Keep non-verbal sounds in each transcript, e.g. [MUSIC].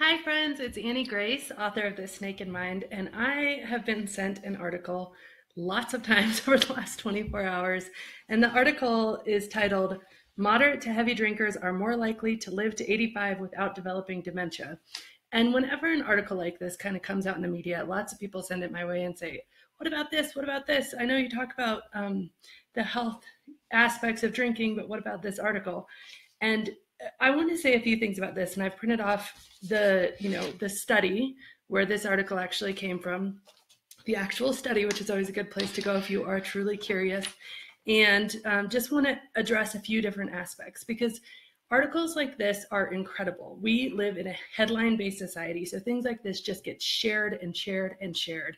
Hi, friends. It's Annie Grace, author of This Naked Mind, and I have been sent an article lots of [LAUGHS] times over the last 24 hours. And the article is titled Moderate to Heavy Drinkers Are More Likely to Live to 85 Without Developing Dementia. And whenever an article like this kind of comes out in the media, lots of people send it my way and say, What about this? What about this? I know you talk about um, the health aspects of drinking, but what about this article? And I want to say a few things about this, and I've printed off the, you know, the study where this article actually came from, the actual study, which is always a good place to go if you are truly curious, and um, just want to address a few different aspects because articles like this are incredible. We live in a headline-based society, so things like this just get shared and shared and shared,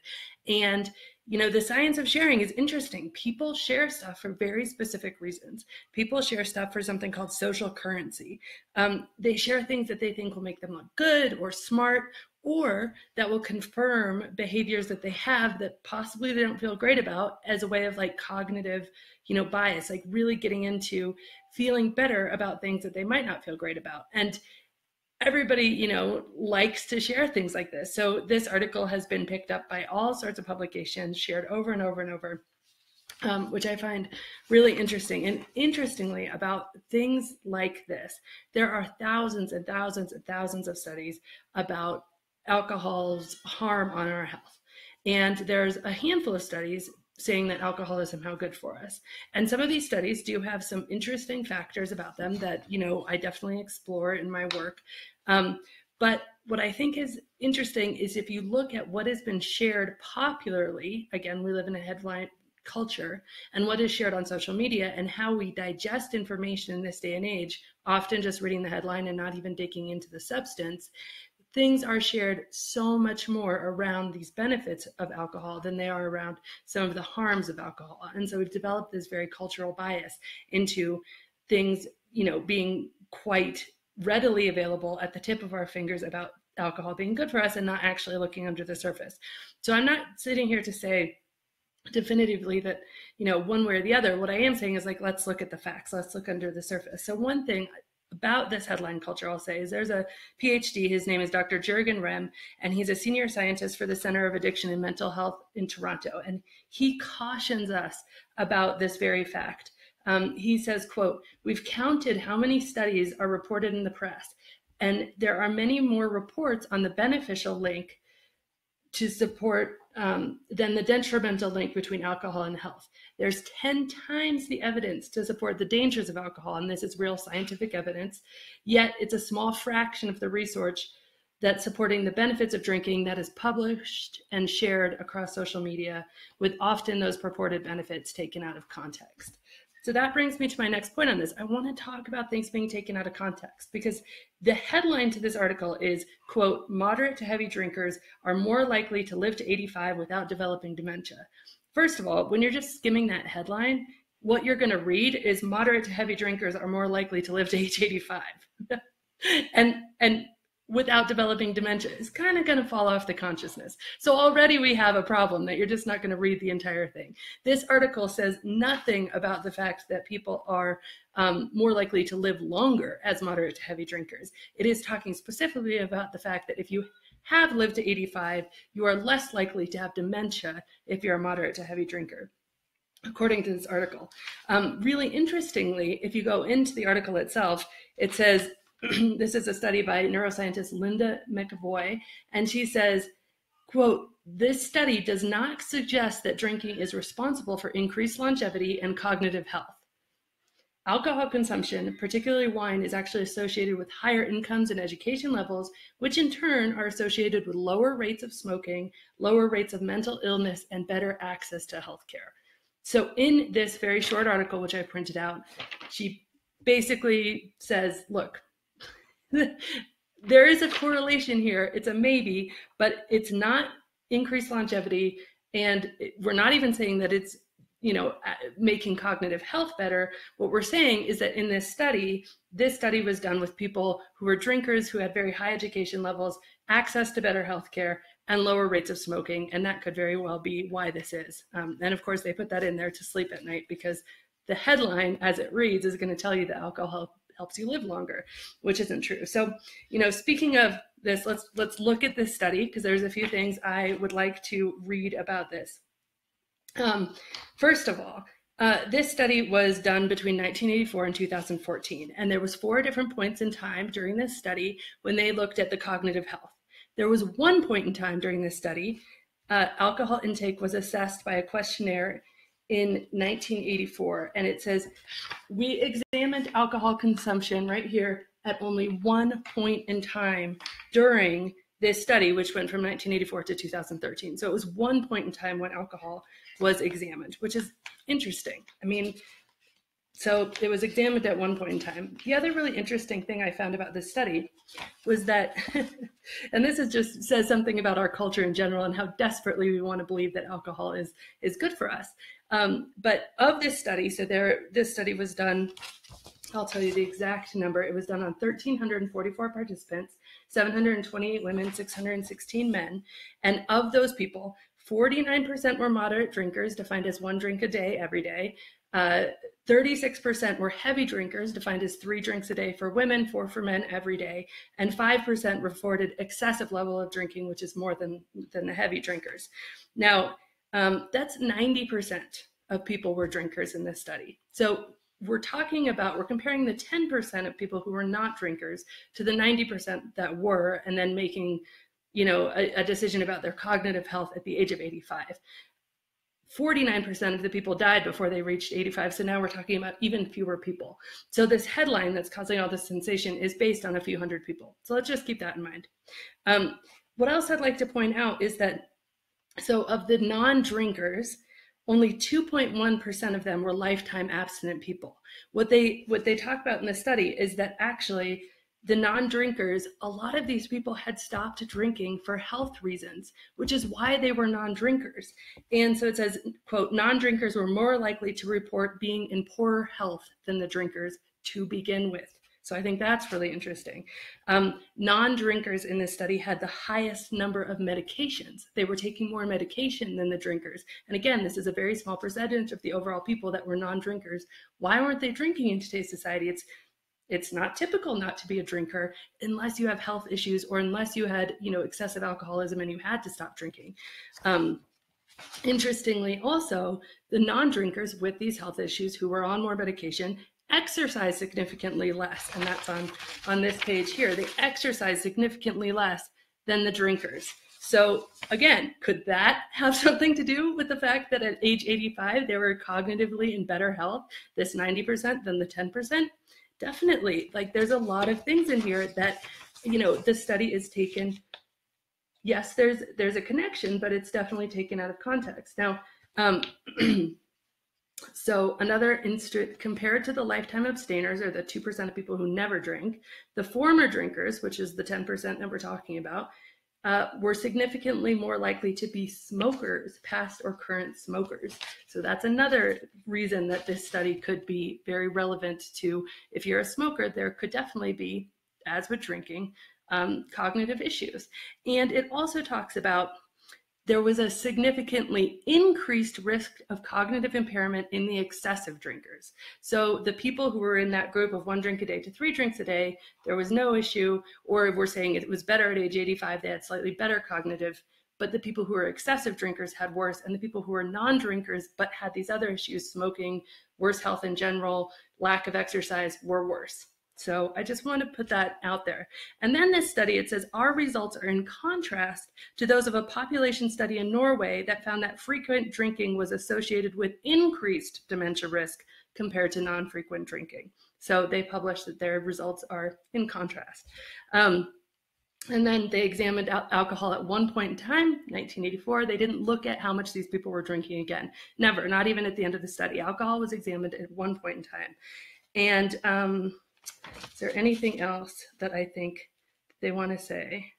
and you know, the science of sharing is interesting. People share stuff for very specific reasons. People share stuff for something called social currency. Um, they share things that they think will make them look good or smart or that will confirm behaviors that they have that possibly they don't feel great about as a way of like cognitive, you know, bias, like really getting into feeling better about things that they might not feel great about. And everybody you know likes to share things like this. So this article has been picked up by all sorts of publications shared over and over and over um, which i find really interesting. And interestingly about things like this there are thousands and thousands and thousands of studies about alcohol's harm on our health. And there's a handful of studies saying that alcohol is somehow good for us. And some of these studies do have some interesting factors about them that, you know, I definitely explore in my work. Um, but what I think is interesting is if you look at what has been shared popularly, again, we live in a headline culture, and what is shared on social media and how we digest information in this day and age, often just reading the headline and not even digging into the substance, things are shared so much more around these benefits of alcohol than they are around some of the harms of alcohol. And so we've developed this very cultural bias into things, you know, being quite readily available at the tip of our fingers about alcohol being good for us and not actually looking under the surface. So I'm not sitting here to say definitively that, you know, one way or the other. What I am saying is like, let's look at the facts, let's look under the surface. So one thing about this headline culture, I'll say, is there's a PhD. His name is Dr. Jurgen Rehm, and he's a senior scientist for the Center of Addiction and Mental Health in Toronto. And he cautions us about this very fact. Um, he says, quote, we've counted how many studies are reported in the press, and there are many more reports on the beneficial link to support um, than the detrimental link between alcohol and health. There's 10 times the evidence to support the dangers of alcohol, and this is real scientific evidence, yet it's a small fraction of the research that's supporting the benefits of drinking that is published and shared across social media, with often those purported benefits taken out of context. So that brings me to my next point on this. I want to talk about things being taken out of context because the headline to this article is, quote, moderate to heavy drinkers are more likely to live to 85 without developing dementia. First of all, when you're just skimming that headline, what you're going to read is moderate to heavy drinkers are more likely to live to age 85. [LAUGHS] and and without developing dementia is kind of going to fall off the consciousness. So already we have a problem that you're just not going to read the entire thing. This article says nothing about the fact that people are um, more likely to live longer as moderate to heavy drinkers. It is talking specifically about the fact that if you have lived to 85, you are less likely to have dementia if you're a moderate to heavy drinker according to this article. Um, really interestingly, if you go into the article itself, it says [CLEARS THROAT] this is a study by neuroscientist Linda McEvoy, and she says, quote, this study does not suggest that drinking is responsible for increased longevity and cognitive health. Alcohol consumption, particularly wine, is actually associated with higher incomes and education levels, which in turn are associated with lower rates of smoking, lower rates of mental illness, and better access to healthcare. So, in this very short article, which I printed out, she basically says, look, [LAUGHS] there is a correlation here. It's a maybe, but it's not increased longevity. And we're not even saying that it's you know making cognitive health better what we're saying is that in this study this study was done with people who were drinkers who had very high education levels access to better health care and lower rates of smoking and that could very well be why this is um, and of course they put that in there to sleep at night because the headline as it reads is going to tell you that alcohol helps you live longer which isn't true so you know speaking of this, let's let's look at this study because there's a few things I would like to read about this. Um, first of all, uh, this study was done between 1984 and 2014, and there was four different points in time during this study when they looked at the cognitive health. There was one point in time during this study, uh, alcohol intake was assessed by a questionnaire in 1984, and it says we examined alcohol consumption right here at only one point in time during this study, which went from 1984 to 2013. So it was one point in time when alcohol was examined, which is interesting. I mean, so it was examined at one point in time. The other really interesting thing I found about this study was that, [LAUGHS] and this is just says something about our culture in general and how desperately we want to believe that alcohol is is good for us. Um, but of this study, so there, this study was done. I'll tell you the exact number. It was done on 1,344 participants, 728 women, 616 men, and of those people, 49% were moderate drinkers, defined as one drink a day every day. Uh, 36% were heavy drinkers, defined as three drinks a day for women, four for men every day, and 5% reported excessive level of drinking, which is more than, than the heavy drinkers. Now, um, that's 90% of people were drinkers in this study. So we're talking about, we're comparing the 10% of people who were not drinkers to the 90% that were, and then making you know, a, a decision about their cognitive health at the age of 85. 49% of the people died before they reached 85. So now we're talking about even fewer people. So this headline that's causing all this sensation is based on a few hundred people. So let's just keep that in mind. Um, what else I'd like to point out is that, so of the non-drinkers, only 2.1% of them were lifetime abstinent people. What they what they talk about in the study is that actually the non drinkers, a lot of these people had stopped drinking for health reasons, which is why they were non drinkers. And so it says, quote, non drinkers were more likely to report being in poorer health than the drinkers to begin with. So I think that's really interesting. Um, non drinkers in this study had the highest number of medications. They were taking more medication than the drinkers. And again, this is a very small percentage of the overall people that were non drinkers. Why weren't they drinking in today's society? It's it's not typical not to be a drinker unless you have health issues or unless you had you know excessive alcoholism and you had to stop drinking um, interestingly also the non-drinkers with these health issues who were on more medication exercise significantly less and that's on on this page here they exercise significantly less than the drinkers. So again could that have [LAUGHS] something to do with the fact that at age 85 they were cognitively in better health this 90% than the 10% definitely. Like there's a lot of things in here that you know the study is taken yes there's there's a connection but it's definitely taken out of context. Now um [CLEARS THROAT] so another instant compared to the lifetime abstainers or the 2% of people who never drink the former drinkers which is the 10% that we're talking about uh, were significantly more likely to be smokers, past or current smokers. So that's another reason that this study could be very relevant to if you're a smoker, there could definitely be, as with drinking, um, cognitive issues. And it also talks about there was a significantly increased risk of cognitive impairment in the excessive drinkers. So the people who were in that group of one drink a day to three drinks a day, there was no issue, or we're saying it was better at age 85, they had slightly better cognitive. But the people who were excessive drinkers had worse, and the people who were non drinkers but had these other issues, smoking, worse health in general, lack of exercise, were worse. So I just want to put that out there. And then this study, it says our results are in contrast to those of a population study in Norway that found that frequent drinking was associated with increased dementia risk compared to non-frequent drinking. So they published that their results are in contrast. Um, and then they examined al alcohol at one point in time, 1984. They didn't look at how much these people were drinking again. Never, not even at the end of the study. Alcohol was examined at one point in time. And um, is there anything else that I think they want to say?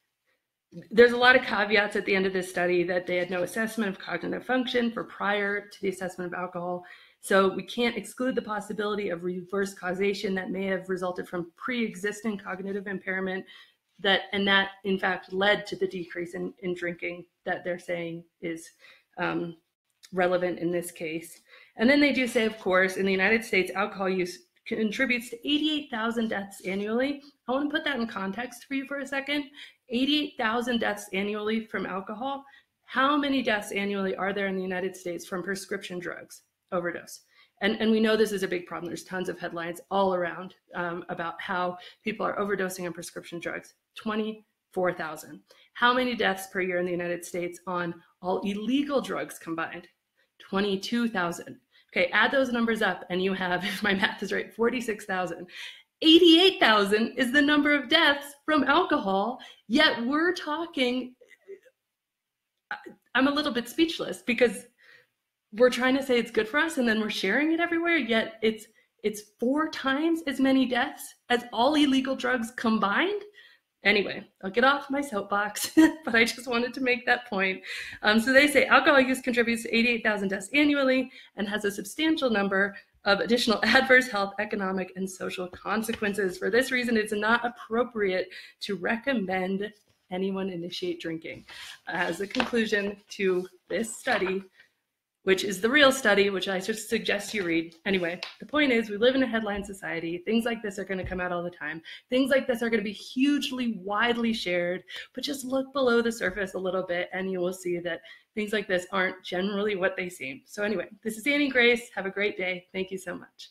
There's a lot of caveats at the end of this study that they had no assessment of cognitive function for prior to the assessment of alcohol. So we can't exclude the possibility of reverse causation that may have resulted from pre-existing cognitive impairment that and that in fact led to the decrease in, in drinking that they're saying is um, relevant in this case. And then they do say, of course, in the United States, alcohol use contributes to 88,000 deaths annually. I want to put that in context for you for a second. 88,000 deaths annually from alcohol. How many deaths annually are there in the United States from prescription drugs overdose? And, and we know this is a big problem. There's tons of headlines all around um, about how people are overdosing on prescription drugs. 24,000. How many deaths per year in the United States on all illegal drugs combined? 22,000. Okay, add those numbers up and you have, [LAUGHS] if my math is right, 46,000. 88,000 is the number of deaths from alcohol, yet we're talking. Uh, I'm a little bit speechless because we're trying to say it's good for us and then we're sharing it everywhere, yet it's it's four times as many deaths as all illegal drugs combined. Anyway, I'll get off my soapbox, [LAUGHS] but I just wanted to make that point. Um, so they say alcohol use contributes to 88,000 deaths annually and has a substantial number of additional [LAUGHS] adverse health, economic, and social consequences. For this reason, it's not appropriate to recommend anyone initiate drinking. As a conclusion to this study, which is the real study, which I just suggest you read. Anyway, the point is, we live in a headline society. Things like this are going to come out all the time. Things like this are going to be hugely widely shared, but just look below the surface a little bit and you will see that things like this aren't generally what they seem. So, anyway, this is Annie Grace. Have a great day. Thank you so much.